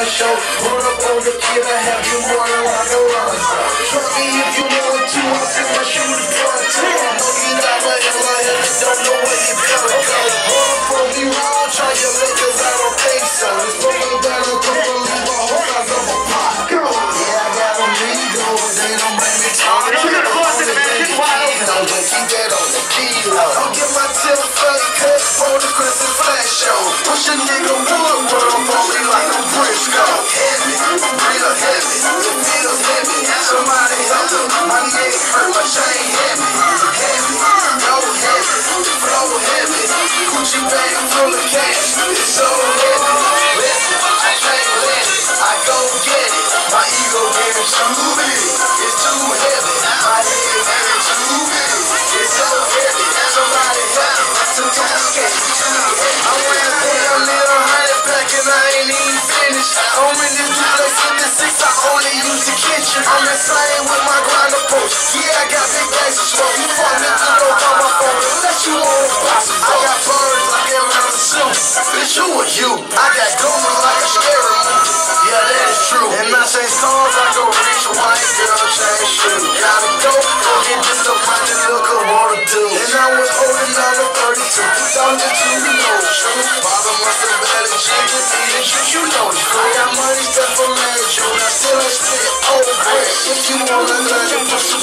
flash show. Run up on the kid, I have you running like a Lonzo. Try me if you want to, I see my shoes front too. I know you in my head, you don't know where you gotta go. Run up on me wrong, try your cause I don't think so. It's fucking down and come to leave my whole eyes up a pot. Yeah, I got them they don't make me talk. Look at the closet, man, get wide open. Keep that on the kilo. I'll get my tip fake cut the Crescent Flash Show. Push a nigga Listen, I can't let it, I go get it. My ego too big, it's I got goons like a scary movie. Yeah, that is true. And I change songs like a rich white girl change shoes. Gotta go, go get this up my look I wanna do. And I was holding on to 32. Thought that you know the truth. Father must have had a chicken, eating shit, you know the truth. I got money stuff from June. I still ain't spit old bread. If you wanna learn, you put some